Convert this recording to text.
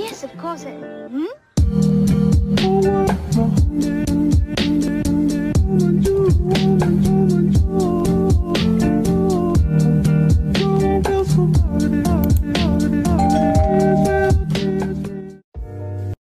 Yes, of course. Hmm?